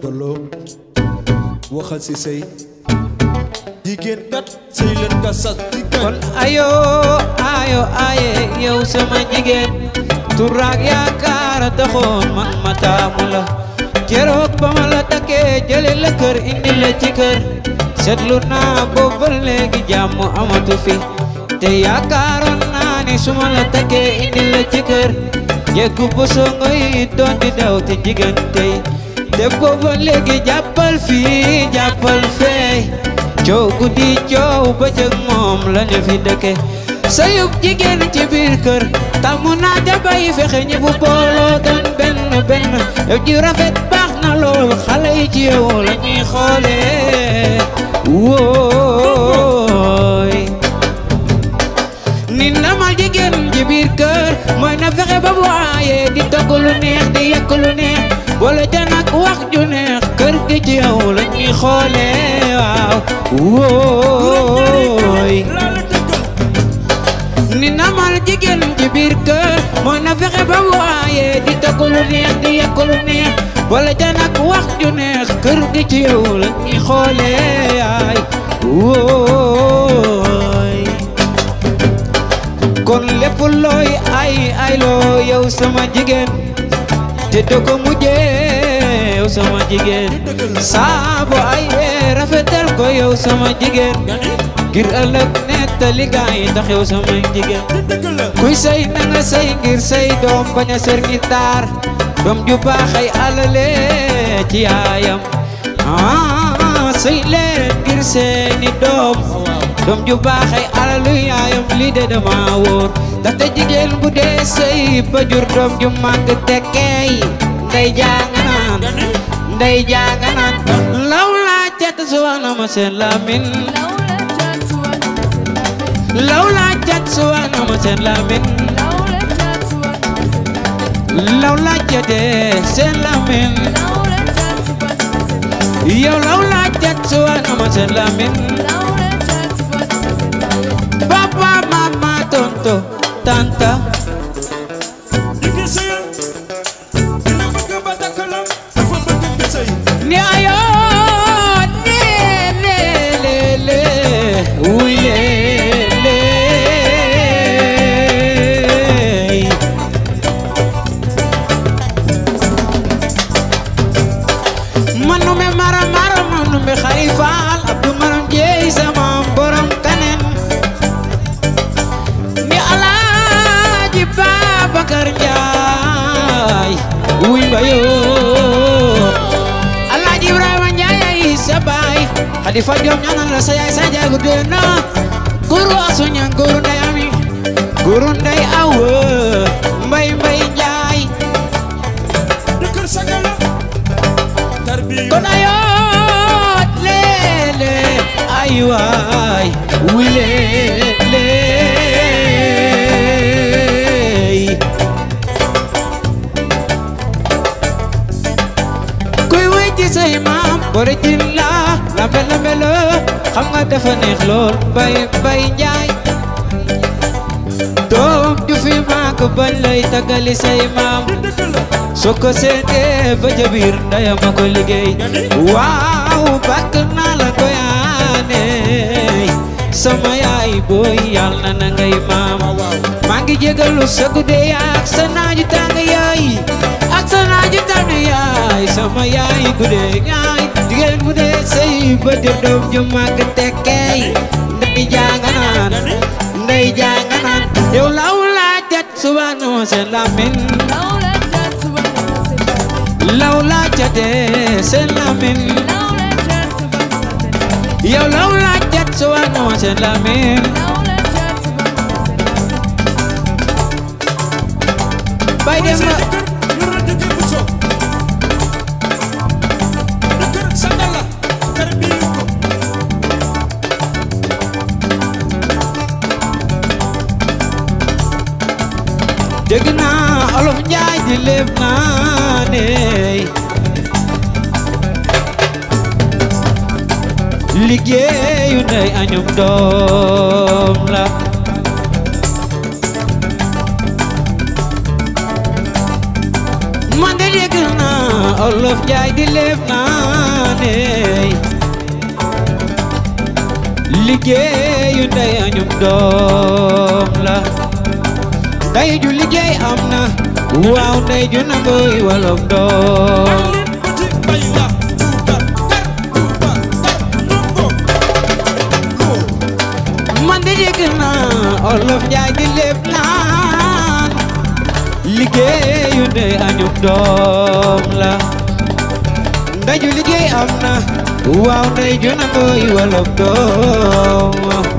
Dollo waxal ci sëy jigéen kat ka kan. kon ayo ayo aye yow sama jigéen turak ya taxoon man ma mata mula kerok pamala ma la takkee jële la kër indi la ci kër seetlu amatu fi te yaakaaroon naa ni su ke la leciker indi kupu ci kër jéggu bu di daw te jigéen tey te booba léegi jàppal fii jàppal fee coow guddi coow bëccëg moom la ñu fi dëkke sayub jigéen ci biir kër tàmmu naa dabay fexe ñi bu booloo doon benn benn yow ji rafet baax na lool xale ci yow la ñuy xoolee wooy ni namal jigéen ci biir kër mooy na fexe ba bu aayee di togg lu neex di yekk lu neex boole ca nag wax ju neex kër gi ci yow la ñuy biir kër ay wooy kon lépp looy ay ay loo yow sama jigéen teddo ko mujje yow sama jigéen saabu ay rafetal ko yow sama jigéen ngir ëllëg nettali gaay ndax yow sama jigéen kuy say nanga say ngir say doom bañ a ser ngir daar ju baaxay alale ci yaayam ah say leen ngir seeni doom doom ju baaxay alalu yaayam lii de dama wóor te jigéen bu dee sëy ba jur doom ju màgg tekkeey nday jànganaan nday jànganaan law laa cat suwana ma seen lamin laa cat suwana ma seen lamin law laa seen laa cat tanta Adi fajom nyanan rasaya saja gudena Guru asunya guru dayami Guru day awe Mbai mbai jai Dekur sagala Tarbiyo Konayot lele Ayu ay Wilele Por aquí dafa neex lool bay bay njaay doom ju fi maak bañ lay tagali say maam soo ko wow ba nala ndaya waaw la ko sama yaay boy yàlla na ngay maam maa ngi jégalu sa guddee yaak sa yaay ak yaay sama yaay guddee yaay kuy bëgg doom ju màgg tekkey ndey janga naan ndey janga naan law laa jat suba noo se lamin law law laa jat suba noo se lamin olof njaay di leef naane doom la man ju liggéey am waaw tey juna koy wolof doon man de dégg naa olof njaay di lépp naan liggéeyu ndey añub doom la ndaju liggéey am na waaw tey juna koy wolof doom